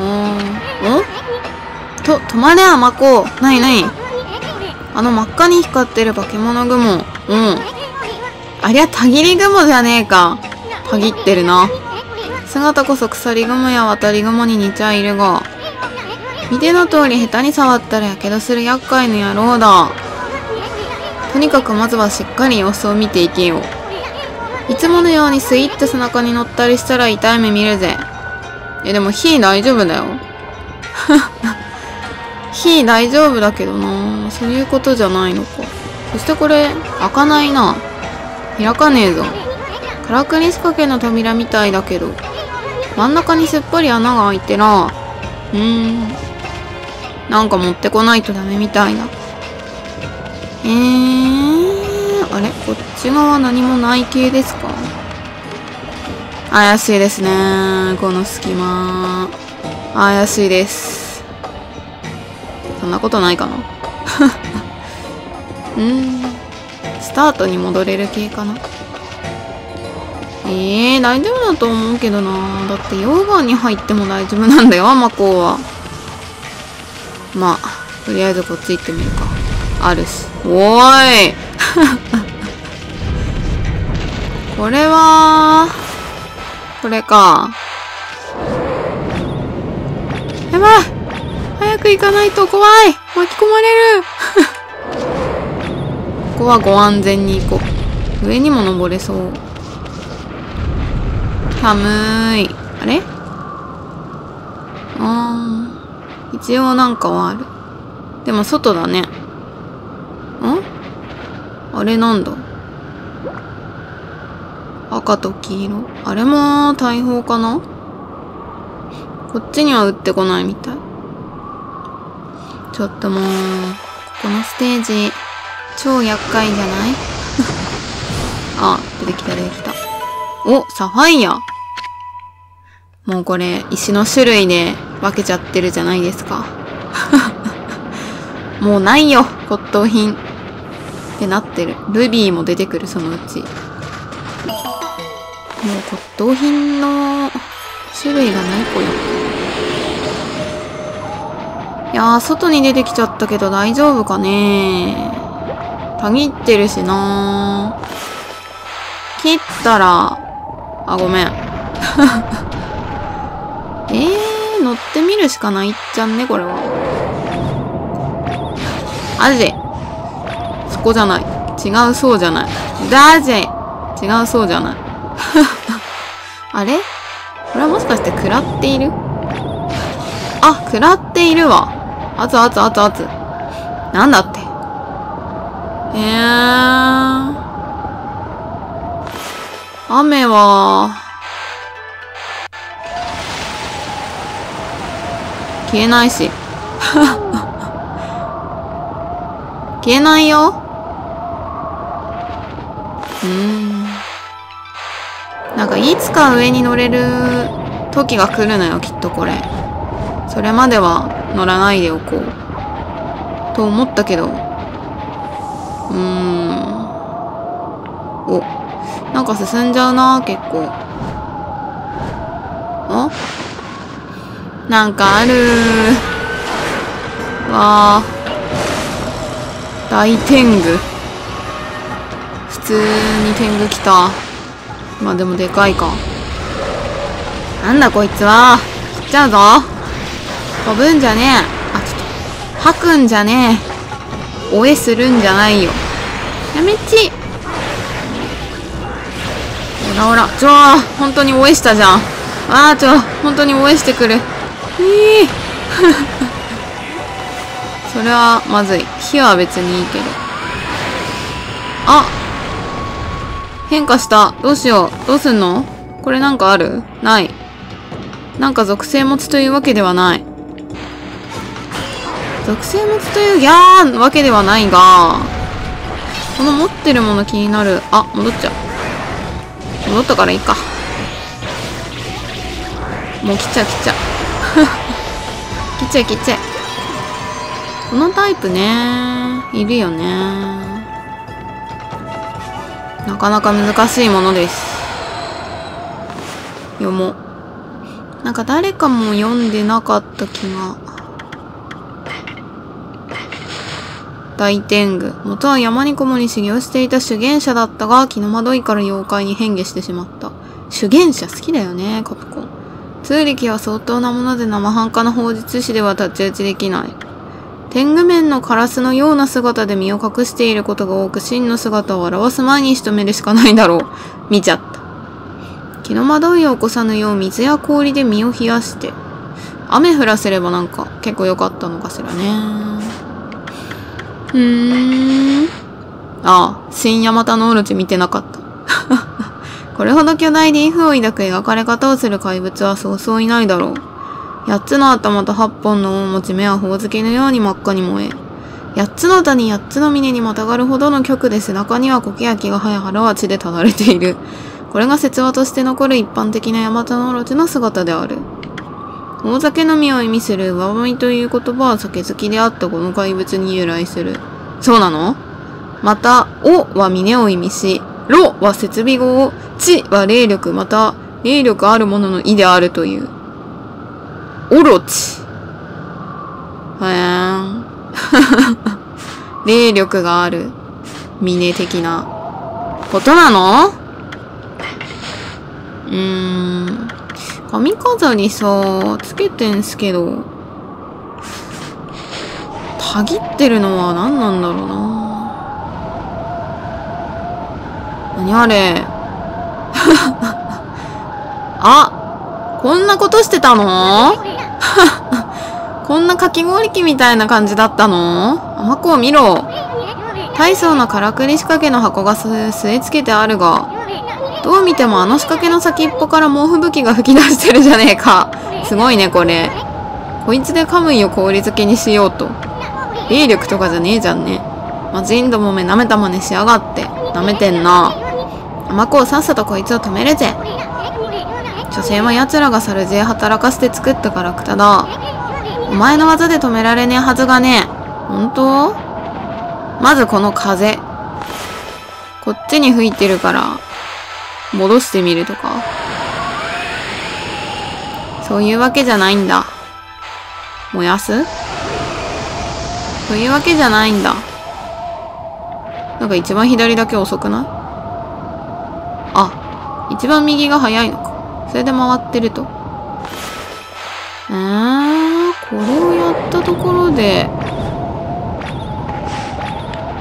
ーん。おと、止まれ、甘子。なになにあの真っ赤に光ってる化け物雲。うん。ありゃ、たぎり雲じゃねえか。たぎってるな。姿こそ鎖雲や渡り雲に似ちゃいるが。見ての通り下手に触ったら火傷する厄介の野郎だ。とにかくまずはしっかり様子を見ていけよ。いつものようにスイッと背中に乗ったりしたら痛い目見るぜ。え、でも火大丈夫だよ。火大丈夫だけどなそういうことじゃないのか。そしてこれ、開かないな。開かねえぞ。からくり仕掛けの扉みたいだけど。真ん中にすっぽり穴が開いてな。うーん。なんか持ってこないとダメみたいだ。えー、あれ？こっち側何もない系ですか？怪しいですね。この隙間。怪しいです。そんなことないかな うん。スタートに戻れる系かなええー、大丈夫だと思うけどなだって溶岩に入っても大丈夫なんだよ、マコは。まあ、とりあえずこっち行ってみるか。あるし。おーい これは、これか。やば早く行かないと怖い巻き込まれる ここはご安全に行こう。上にも登れそう。寒い。あれ？あー。一応なんかはある。でも外だね。ん？あれなんだ？赤と黄色。あれも大砲かな？こっちには撃ってこないみたい。ちょっともう、このステージ、超厄介じゃない？あ、出てきた出てきた。お、サファイアもうこれ、石の種類で分けちゃってるじゃないですか。もうないよ、骨董品。ってなってる。ルビーも出てくる、そのうち。もう骨董品の種類がないぽよ。いやー、外に出てきちゃったけど大丈夫かねたぎってるしなー。切ったら、あ、ごめん。えー、乗ってみるしかないっちゃんね、これは。あぜ。そこじゃない。違うそうじゃない。だぜ。違うそうじゃない。あれ？これはもしかして食らっている？あ、食らっているわ。あつあつあつあつ。なんだって？えー。雨は、消えないし。消えないよ。うん。かいつか上に乗れる時が来るのよ、きっとこれ。それまでは乗らないでおこう。と思ったけど。うーん。お。なんか進んじゃうな、結構。あなんかあるわあ。大天狗。普通に天狗来た。まあでもでかいか。なんだこいつは。切っちゃうぞ。飛ぶんじゃねえ。あ、ちょっと。吐くんじゃねえ。おえするんじゃないよ。やめち。ほらほら。ちょー、本当におえしたじゃん。あー、ちょ、本当におえしてくる。ええ それはまずい。火は別にいいけど。あ変化した。どうしよう。どうすんの？これなんかある？ない。なんか属性持つというわけではない。属性持つという、いやー、わけではないが、この持ってるもの気になる。あ、戻っちゃう。戻ったからいいか。もう切っちゃう切っちゃう。切っちゃえ切っちゃえ。このタイプね、いるよね。なかなか難しいものです。読もう。なんか誰かも読んでなかった気が。大天狗。元は山にこもり修行していた修験者だったが、気の惑いから妖怪に変化してしまった。修験者好きだよね、カプコン。通力は相当なもので生半可な法術師では太刀打ちできない。天狗面のカラスのような姿で身を隠していることが多く、真の姿を表す前に仕留めるしかないだろう。見ちゃった。気の惑いを起こさぬよう水や氷で身を冷やして。雨降らせればなんか結構良かったのかしらね。うーん。ああ、新ヤマタノオロチ見てなかった。これほど巨大で威風を抱く描かれ方をする怪物はそうそういないだろう。八つの頭と八本の尾を持ち目は宝付けのように真っ赤に燃え、八つの谷八つの峰にまたがるほどの曲で背中には苔焼きが生え腹は血でただれている。これが説話として残る一般的なヤマタノオロチの姿である。大酒のみを意味する上みという言葉は酒好きであったこの怪物に由来する。そうなの？また、おは峰を意味し、ろは設備語を、ちは霊力、また、霊力あるものの意であるという。オロチ。へーん。霊力がある。峰的な。ことなの？うーん。髪飾りさ、つけてんすけど、たぎってるのは何なんだろうな。何あれ？あこんなことしてたの？こんなかき氷機みたいな感じだったの？甘子を見ろ。大層なからくり仕掛けの箱が据え付けてあるが、どう見てもあの仕掛けの先っぽから猛吹雪が吹き出してるじゃねえか。すごいね、これ。こいつでカムイを氷漬けにしようと。霊力とかじゃねえじゃんね。まずインドもめ舐めた真似しやがって。舐めてんな。甘子をさっさとこいつを止めるぜ。所詮は奴らがサルジへ働かせて作ったガラクタだ。お前の技で止められねえはずがねえ。本当？まずこの風。こっちに吹いてるから、戻してみるとか。そういうわけじゃないんだ。燃やす？そういうわけじゃないんだ。なんか一番左だけ遅くない？あ、一番右が早いのか。それで回ってると。えー、これをやったところで、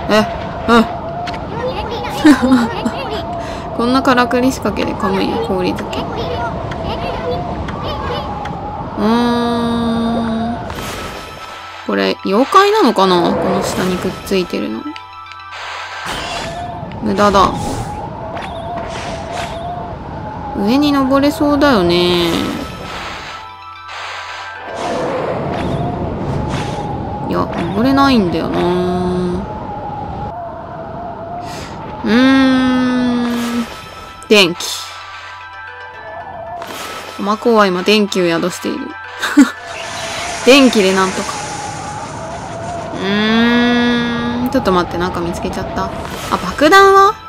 え、うん。こんなからくり仕掛けでカムイの氷漬け。うーん。これ、妖怪なのかな？この下にくっついてるの。無駄だ。上に登れそうだよね。いや、登れないんだよなうーん。電気。マコは今電気を宿している。電気でなんとか。うーん。ちょっと待って、なんか見つけちゃった。あ、爆弾は？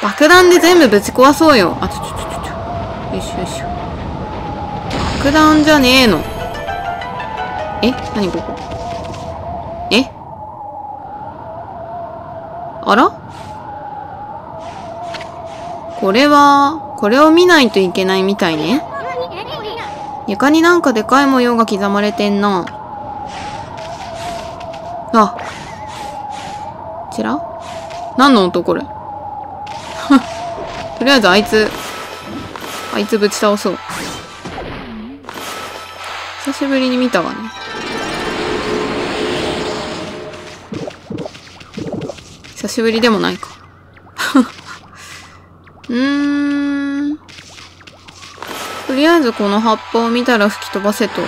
爆弾で全部ぶち壊そうよ。あ、ちょちょちょちょ。よいしょよいしょ。爆弾じゃねえの。え？何ここ？え？あら？これは、これを見ないといけないみたいね。床になんかでかい模様が刻まれてんな。あ。こちら？何の音これ？とりあえずあいつ、あいつぶち倒そう。久しぶりに見たわね。久しぶりでもないか。うーん。とりあえずこの葉っぱを見たら吹き飛ばせと。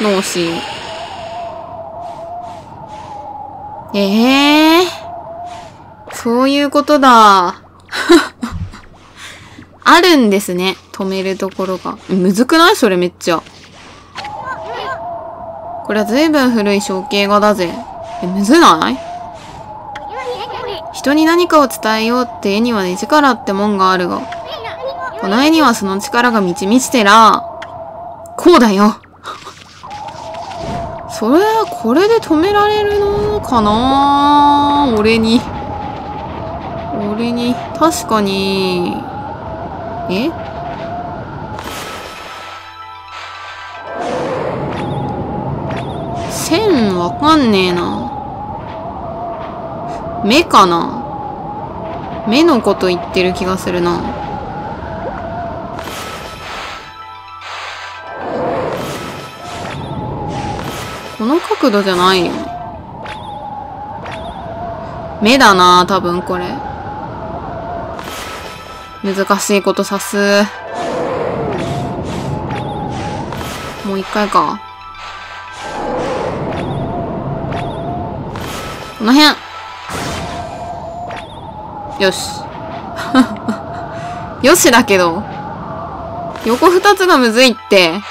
脳死。ええー、そういうことだ。あるんですね。止めるところが。むずくないそれめっちゃ。これは随分古い象形画だぜ。え、むずない？人に何かを伝えようって絵にはね、力ってもんがあるが。この絵にはその力が満ち満ちてら、こうだよ。それ、これで止められるのかな？俺に。俺に、確かに、え？線わかんねえな。目かな目のこと言ってる気がするな。この角度じゃないよ。目だな多分これ。難しいことさす。もう一回か。この辺。よし。よしだけど。横二つがむずいって。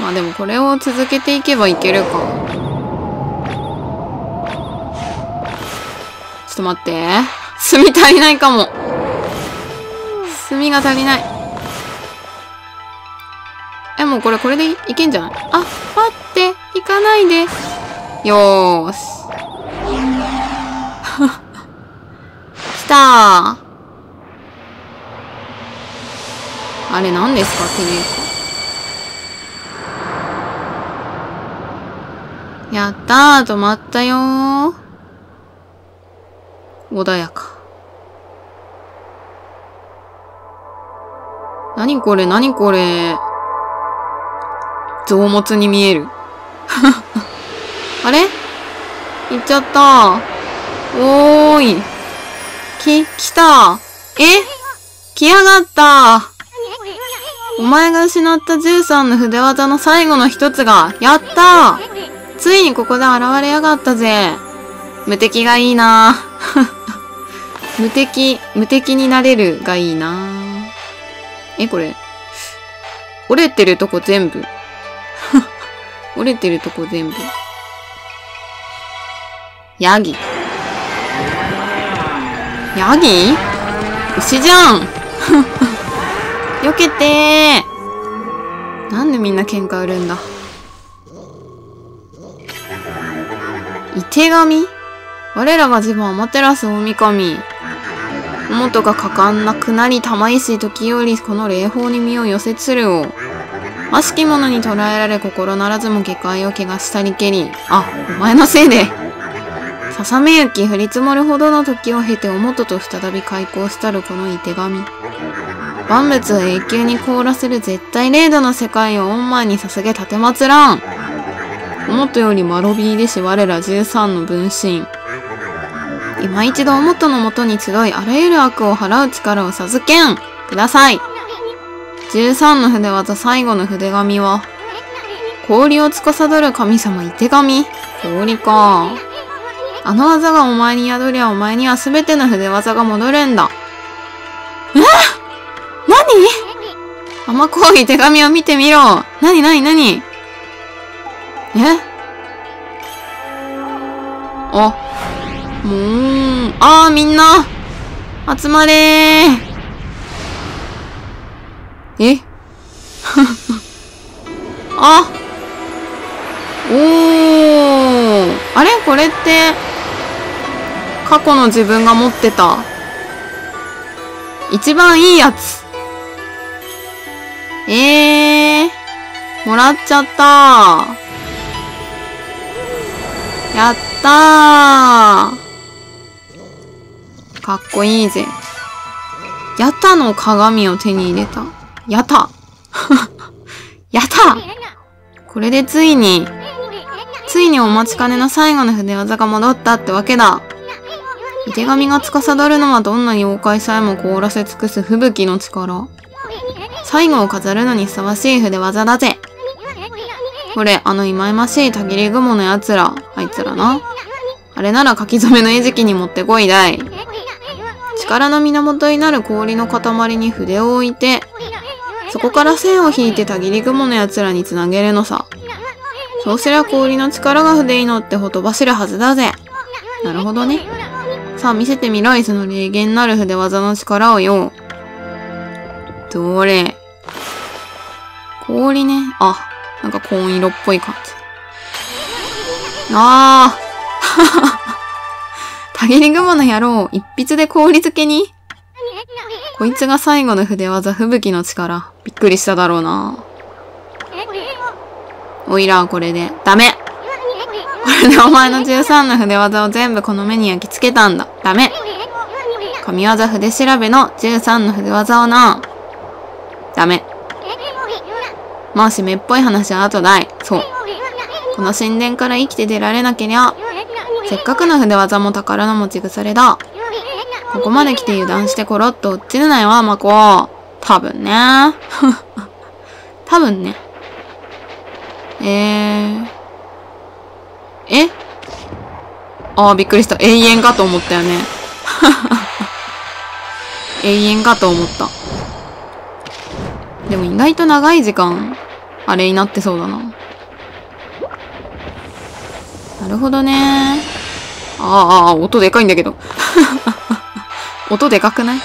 まあでもこれを続けていけばいけるか。っと待って。炭足りないかも。炭が足りない。え、もうこれこれでいけんじゃない？あ、待って。行かないで。よーし。来たー。あれ何ですかテレーやったー、止まったよー。穏やか。なにこれ、なにこれ。臓物に見える。あれ？行っちゃった。おーい。き、来た。え？来やがった。お前が失った13の筆技の最後の一つが、やったついにここで現れやがったぜ。無敵がいいな 無敵、無敵になれるがいいなえ、これ。折れてるとこ全部。折れてるとこ全部。ヤギ。ヤギ？牛じゃん 避けてーなんでみんな喧嘩売るんだ？い手紙我らが自分は天照大神。元が果敢なくなり玉石時よりこの霊峰に身を寄せつるを。悪しき者に捕らえられ心ならずも下界を怪我したりけり。あ、お前のせいで。ささめゆき降り積もるほどの時を経ておもとと再び開口したるこのい手紙。万物を永久に凍らせる絶対零度の世界を御前に捧げ立てまつらん。もとよりマロビーでし我ら13の分身。今一度元のもとに集いあらゆる悪を払う力を授けんください。13の筆技最後の筆紙は、氷を司る神様い手紙氷か。あの技がお前に宿りゃお前には全ての筆技が戻るんだ。え？何？甘こい手紙を見てみろ。なになになにえ？あ、もう、あーみんな、集まれ。ー。え？あ？おー。あれ？これって、過去の自分が持ってた、一番いいやつ。えー、もらっちゃった。ー。やったー。かっこいいぜ。ヤタの鏡を手に入れた。ヤタヤタこれでついに、ついにお待ちかねの最後の筆技が戻ったってわけだ。手紙が司るのはどんな妖怪さえも凍らせ尽くす吹雪の力。最後を飾るのにふさわしい筆技だぜ。これ、あの忌々しいたぎり雲の奴ら、あいつらな。あれなら書き初めの餌食に持ってこいだい。力の源になる氷の塊に筆を置いて、そこから線を引いてたぎり雲の奴らにつなげるのさ。そうすりゃ氷の力が筆に乗ってほとばしるはずだぜ。なるほどね。さあ見せてみろい、その霊言なる筆技の力をよ。どれ？氷ね。あ、なんか紺色っぽい感じ。ああ たぎり雲の野郎、一筆で氷漬けに？こいつが最後の筆技、吹雪の力。びっくりしただろうな。おいら、これで。ダメこれでお前の13の筆技を全部この目に焼き付けたんだ。ダメ神業筆調べの13の筆技をな。ダメ。まあ、湿っぽい話は後だい。そう。この神殿から生きて出られなけりゃ、せっかくの筆技も宝の持ち腐れだ。ここまで来て油断してコロッと落ちるなよ、マコ。多分ね。多分ね。えー。え？ああ、びっくりした。永遠かと思ったよね。永遠かと思った。でも意外と長い時間、あれになってそうだな。なるほどね。ああ、音でかいんだけど。音でかくない？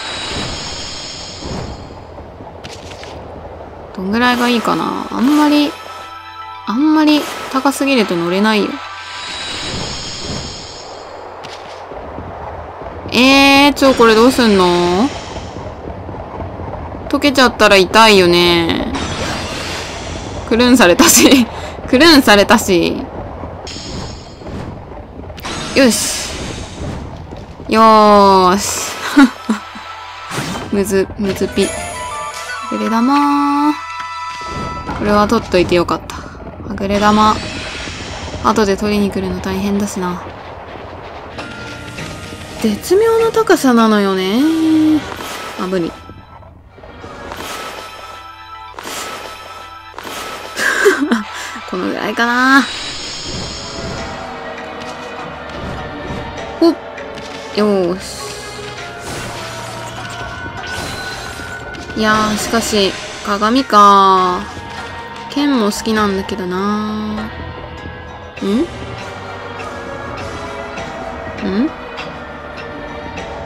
どんぐらいがいいかな？あんまり、あんまり高すぎると乗れないよ。えー、ちょ、これどうすんの？溶けちゃったら痛いよね。クルンされたし。クルンされたし。よし。よーし。むず、むずぴ。はぐれ玉これは取っといてよかった。はぐれ玉。後で取りに来るの大変だしな。絶妙な高さなのよね。あ、無理。このぐらいかな。いやー、しかし、鏡か剣も好きなんだけどなー。ん？ん？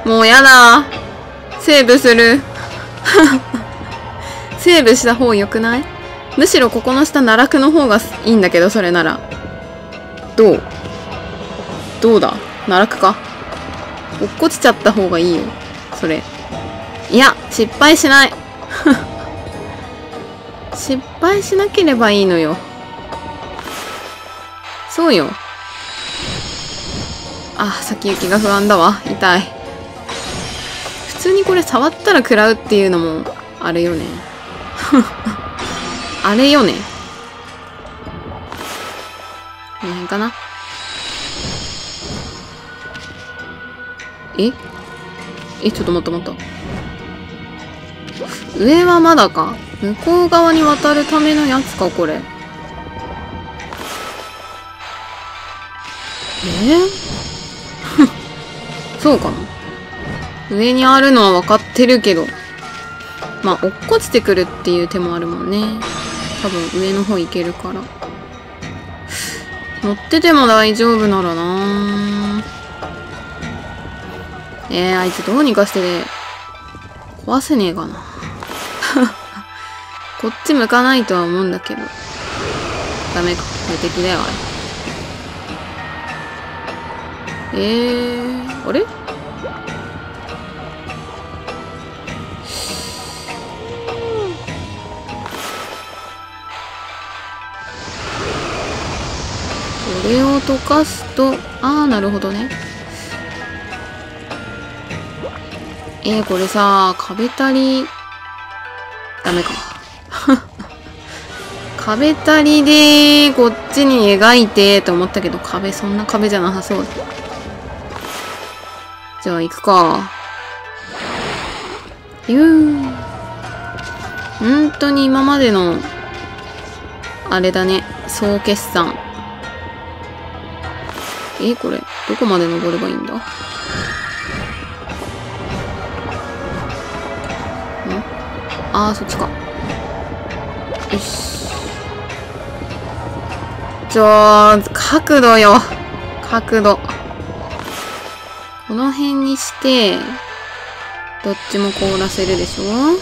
もうやだセーブする。セーブした方良くない？むしろここの下奈落の方がいいんだけど、それなら。どう？どうだ？奈落か落っこちちゃった方がいいよ。それ。いや、失敗しない。失敗しなければいいのよ。そうよ。あ、先行きが不安だわ。痛い。普通にこれ触ったら食らうっていうのも、あれよね。あれよね。この辺かな。え？え、ちょっと待った待った。上はまだか？向こう側に渡るためのやつか、これ。え？そうかな。上にあるのは分かってるけど。まあ、落っこちてくるっていう手もあるもんね。多分上の方行けるから。乗ってても大丈夫ならなえー、あいつどうにかしてね、壊せねえかな。こっち向かないとは思うんだけど。ダメか。無敵だよ、あれ。えー、あれ？これを溶かすと、ああ、なるほどね。えー、これさ、壁足り、ダメか。壁足りで、こっちに描いて、と思ったけど、壁、そんな壁じゃなさそう。じゃあ、行くか。ゆー。本当に今までの、あれだね、総決算。え、これ、どこまで登ればいいんだ？ああそっちか。よし。じゃあ角度よ。角度。この辺にして、どっちも凍らせるでしょ？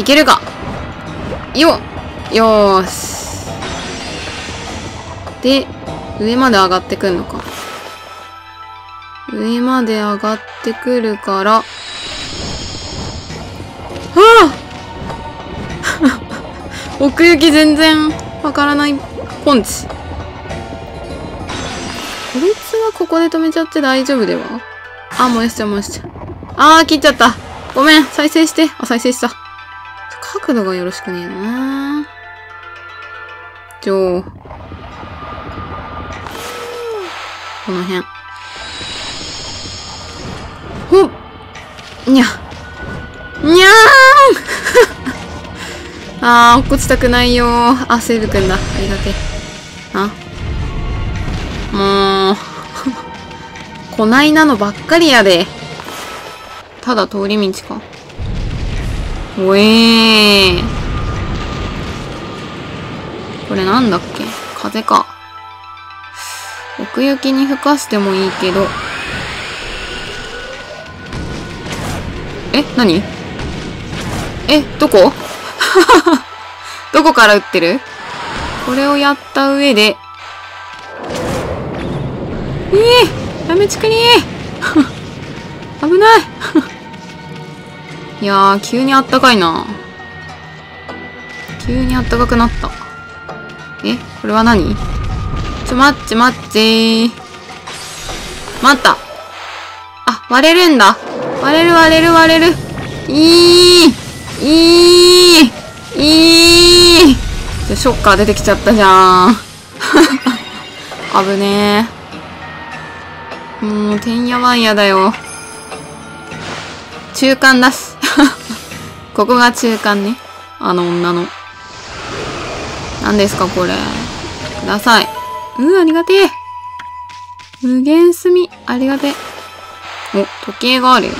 いけるか。よよし。で、上まで上がってくんのか。上まで上がっててくるから、はあ 奥行き全然わからないポンチ。こいつはここで止めちゃって大丈夫では？あ、燃やしちゃう燃やしちゃ。あー、切っちゃった。ごめん、再生して。あ、再生した。角度がよろしくねえなじゃあ、この辺。にゃ。にゃーん あー、落っこちたくないよー。あ、セーブくんだ。ありがてえ。あもう、こないなのばっかりやで。ただ通り道か。おえー。これなんだっけ？風か。奥行きに吹かしてもいいけど。え何？え、どこ？どこから撃ってる？これをやった上で。ええー、ダメチクに危ない いやー、急にあったかいな。急にあったかくなった。えこれは何？ちょ、待って待って待った。あ、割れるんだ。割れる割れる割れる。いいいいいい、ショッカー出てきちゃったじゃん。危ねえ。もう、てんやわんやだよ。中間だし。ここが中間ね。あの女の。何ですか、これ。ください。うん、ありがてえ。無限炭、ありがてえ。お、時計があるよ。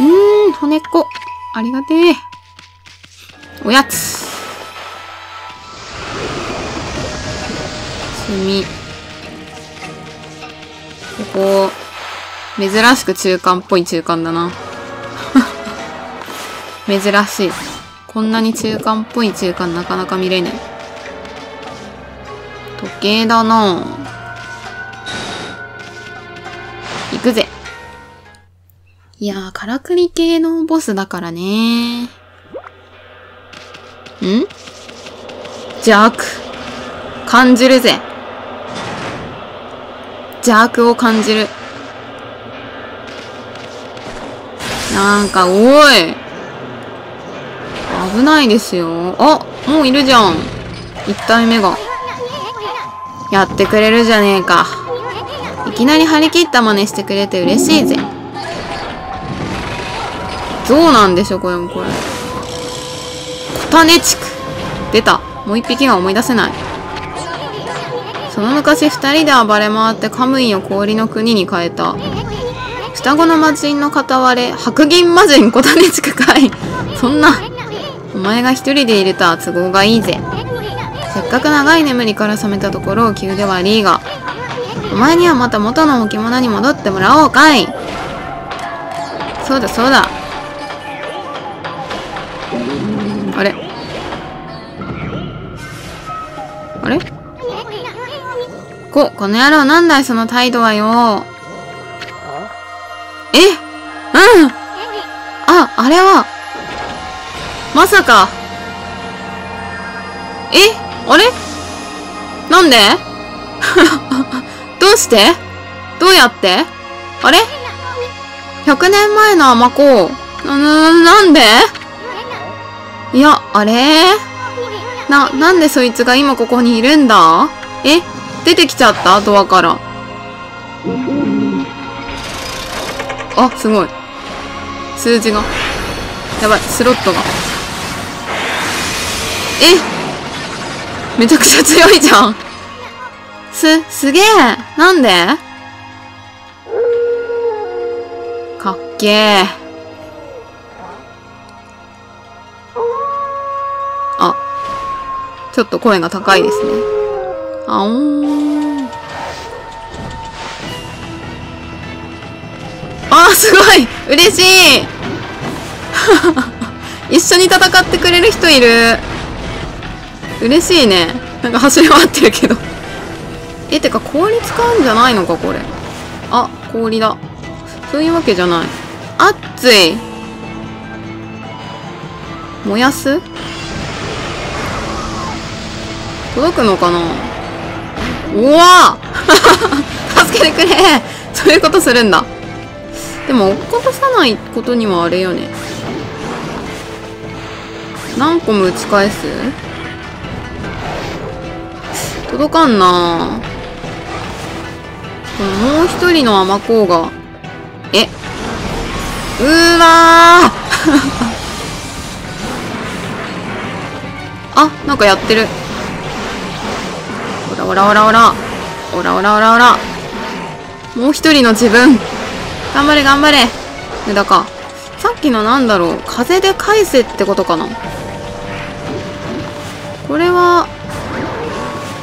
うーん、骨っこ。ありがてえ。おやつ。炭。ここ、珍しく中間っぽい中間だな。珍しい。こんなに中間っぽい中間なかなか見れない。時計だな行いやー、からくり系のボスだからねん？邪悪。感じるぜ。邪悪を感じる。なんか、おい。危ないですよ。あ、もういるじゃん。一体目が。やってくれるじゃねえか。いきなり張り切った真似してくれて嬉しいぜ。どうなんでしょ、これもこれ。小種地区。出た。もう一匹が思い出せない。その昔二人で暴れ回ってカムイを氷の国に変えた。双子の魔人の片割れ、白銀魔人小種地区かい。そんな。お前が一人でいるとは都合がいいぜ。せっかく長い眠りから覚めたところを急で悪いが、お前にはまた元の置物に戻ってもらおうかい。そうだそうだ。あれ？こ、この野郎なんだいその態度はよ。え？うん。あ、あれは、まさか。え？あれ？なんで？どうして？どうやって？あれ ?100 年前の甘子。な、な、なんで？いや、あれ？な、なんでそいつが今ここにいるんだ？え？出てきちゃった？ドアから。あ、すごい。数字が。やばい、スロットが。え？めちゃくちゃ強いじゃん。す、すげえなんで？かっけえ。ちょっと声が高いですね。あおー。あー、すごい嬉しい 一緒に戦ってくれる人いる。嬉しいね。なんか走り回ってるけど。え、てか氷使うんじゃないのか、これ。あ、氷だ。そういうわけじゃない。熱い。燃やす？届くのかな？うわ 助けてくれ！そういうことするんだ。でも、落っことさないことにはあれよね。何個も打ち返す？届かんな。このもう一人の甘子が、え、うーわー！あ、なんかやってる。らおらおらおら。おらおらおらおら。もう一人の自分。頑張れ頑張れ。無駄か。さっきのなんだろう。風で返せってことかな。これは、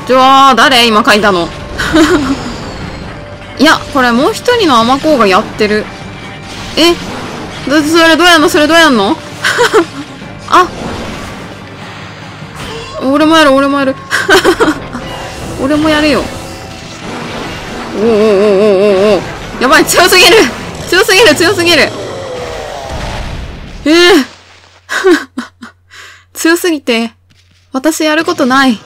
じゃあ、誰？今書いたの。いや、これもう一人の甘子がやってる。え？ど、それどうやんの？それどうやんの？あ俺もやる、俺もやる。俺もやれよ。おおおおおおおやばい、強すぎる強すぎる、強すぎるええ 強すぎて、私やることない。